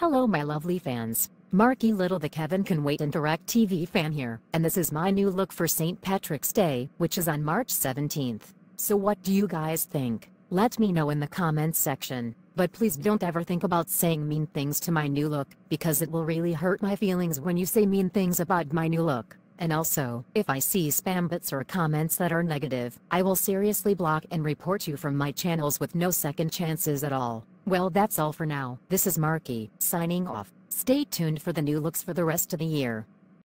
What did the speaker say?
Hello my lovely fans. Markie Little the Kevin Can Wait Interact TV fan here, and this is my new look for St. Patrick's Day, which is on March 17th. So what do you guys think? Let me know in the comments section, but please don't ever think about saying mean things to my new look, because it will really hurt my feelings when you say mean things about my new look. And also, if I see spam bits or comments that are negative, I will seriously block and report you from my channels with no second chances at all. Well that's all for now. This is Markie, signing off. Stay tuned for the new looks for the rest of the year.